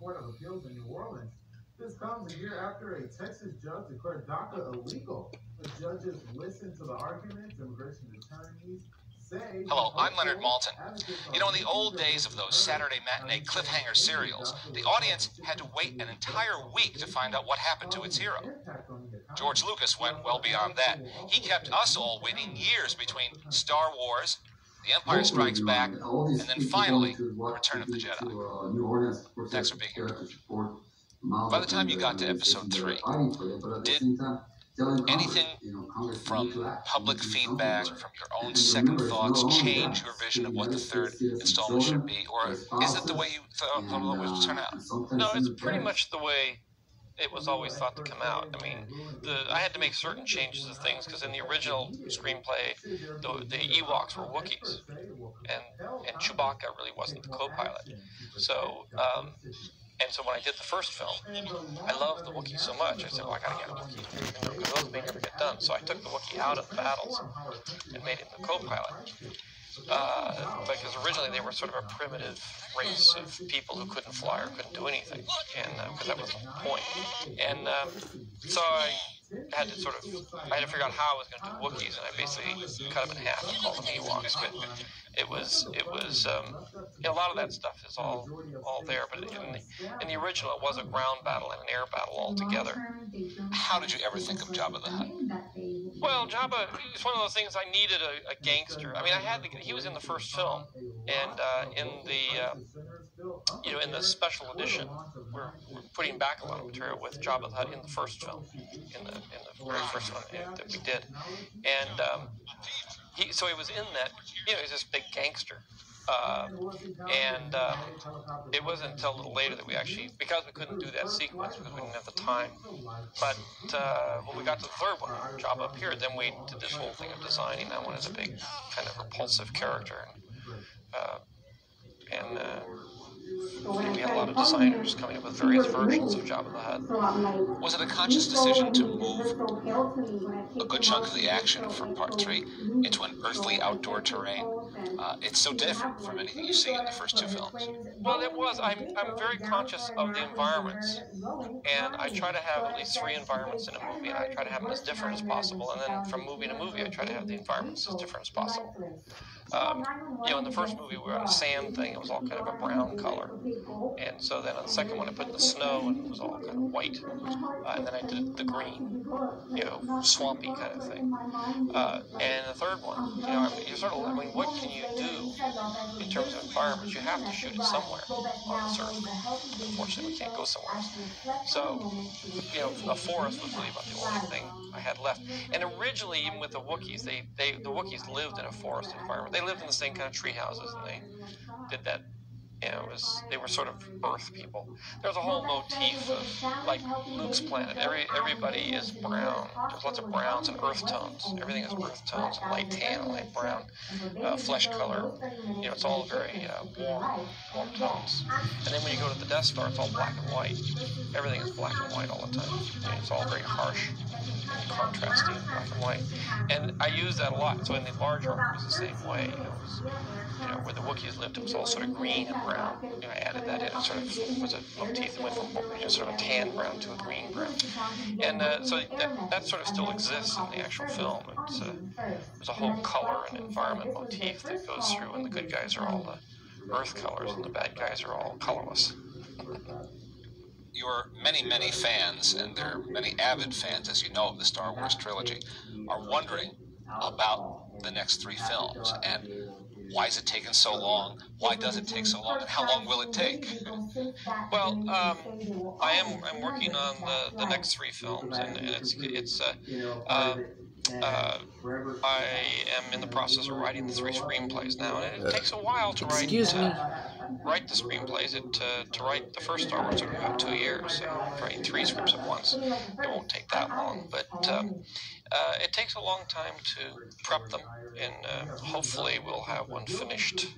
Court of Appeals in New Orleans. This comes a year after a Texas judge declared DACA illegal. The judges listened to the arguments, immigration attorneys. Hello, I'm Leonard Maltin. You know, in the old days of those Saturday matinee cliffhanger serials, the audience had to wait an entire week to find out what happened to its hero. George Lucas went well beyond that. He kept us all waiting years between Star Wars, The Empire Strikes Back, and then finally, Return of the Jedi. Thanks for being here. By the time you got to episode three, did anything from public feedback from your own second thoughts change your vision of what the third installment should be? Or is it the way you thought it would turn out? No, it's pretty much the way it was always thought to come out. I mean, the, I had to make certain changes of things because in the original screenplay, the, the Ewoks were Wookiees, and and Chewbacca really wasn't the co-pilot. So. Um, and so when I did the first film, I loved the Wookiee so much. I said, well, I gotta get a Wookiee. Those may never get done. So I took the Wookiee out of the battles and made him the co-pilot. Uh, because originally they were sort of a primitive race of people who couldn't fly or couldn't do anything, and because uh, that was the point. And um, so I had to sort of, I had to figure out how I was going to do Wookiees, and I basically cut them in half and called them Ewoks. Was, it was, um, you know, a lot of that stuff is all, all there. But in the, in the original, it was a ground battle and an air battle altogether. How did you ever think of Jabba the Hutt? Well, Jabba, it's one of those things. I needed a, a gangster. I mean, I had the, he was in the first film, and uh, in the uh, you know, in the special edition, putting back a lot of material with Jabba the Hutt in the first film, in the in the very first one that we did, and um, he so he was in that. You know, he's this big gangster. Uh, and uh, it wasn't until a little later that we actually, because we couldn't do that sequence because we didn't have the time. But uh, when we got to the third one, Jabba appeared, then we did this whole thing of designing that one as a big kind of repulsive character. And, uh, and uh, lot of designers coming up with various versions of Jabba the Hutt. Was it a conscious decision to move a good chunk of the action from Part 3 into an earthly outdoor terrain? Uh, it's so different from anything you see in the first two films. Well, it was. I'm, I'm very conscious of the environments, and I try to have at least three environments in a movie, and I try to have them as different as possible. And then from movie to movie, I try to have the environments as different as possible. Um, you know, in the first movie, we were on a sand thing. It was all kind of a brown color. So then on the second one, I put the snow and it was all kind of white. Uh, and then I did the green, you know, swampy kind of thing. Uh, and the third one, you know, I mean, you're sort of, I mean, what can you do in terms of environments? You have to shoot it somewhere on this earth. Unfortunately, we can't go somewhere. So, you know, a forest was really about the only thing I had left. And originally, even with the Wookiees, they, they the Wookiees lived in a forest environment. They lived in the same kind of tree houses, and they did that know, it was they were sort of Earth people. There's a whole motif of like Luke's planet. Every everybody is brown. There's lots of browns and earth tones. Everything is earth tones, light tan, light brown, uh, flesh color. You know, it's all very uh, warm, warm tones. And then when you go to the Death Star, it's all black and white. Everything is black and white all the time. it's all very harsh and contrasting, black and white. And I use that a lot. So in the larger one, it was the same way. Know, was, you know, where the Wookiees lived, it was all sort of green and brown. Know, I added that in. It sort of was a motif that went from sort of a tan brown to a green brown. And uh, so that, that sort of still exists in the actual film. It's, uh, there's a whole color and environment motif that goes through, and the good guys are all the earth colors, and the bad guys are all colorless. Your many, many fans, and there are many avid fans, as you know, of the Star Wars trilogy, are wondering about the next three films. And why is it taking so long? Why does it take so long? And how long will it take? Well, um, I am I'm working on the, the next three films, and, and it's it's uh, uh, uh, I am in the process of writing the three screenplays now, and it takes a while to write. Excuse write the screenplays. It to, to write the first Star Wars took about two years. So writing three scripts at once, it won't take that long. But um, uh, it takes a long time to prep them, and uh, hopefully we'll have one finished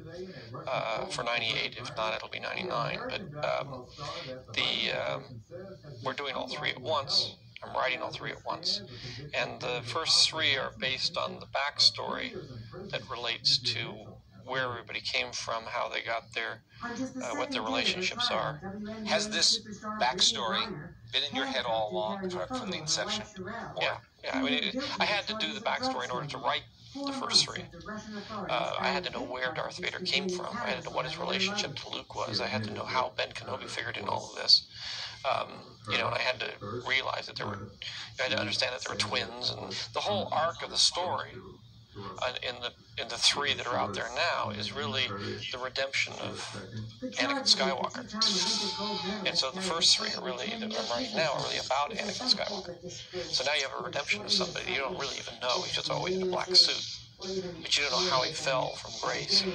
uh, for 98. If not, it'll be 99. But um, the um, we're doing all three at once. I'm writing all three at once, and the first three are based on the backstory that relates to where everybody came from, how they got there, uh, what their relationships are. Has this backstory been in your head all along from, from the inception? Yeah, yeah. I mean, it, I had to do the backstory in order to write the first three. Uh, I had to know where Darth Vader came from. I had to know what his relationship to Luke was. I had to know how Ben Kenobi figured in all of this. Um, you know, and I had to realize that there were, I had to understand that there were twins, and the whole arc of the story uh, Uh, in the in the three that are out there now is really the redemption of Anakin Skywalker. And so the first three are really I'm now are really about Anakin Skywalker. So now you have a redemption of somebody you don't really even know. He's just always in a black suit. But you don't know how he fell from grace and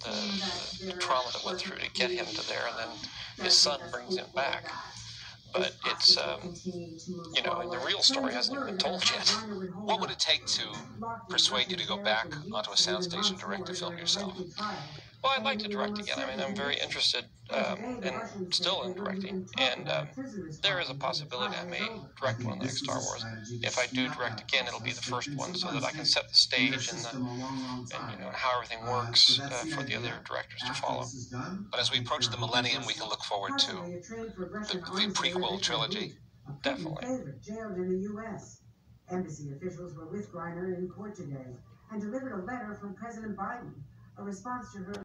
the, the trauma that went through to get him to there, and then his son brings him back but it's um, you know, the real story hasn't even been told yet. What would it take to persuade you to go back onto a soundstage and direct a film yourself? Well, I'd like to direct again. I mean, I'm very interested um, and still in directing, and um, there is a possibility I may direct one of the next Star Wars. If I do direct again, it'll be the first one, so that I can set the stage and, the, and you know how everything works uh, for the other directors to follow. But as we approach the millennium, we can look forward to the, the prequel trilogy. Definitely. Jailed in the U.S. Embassy officials were with Griner in court today and delivered a letter from President Biden, a response to her.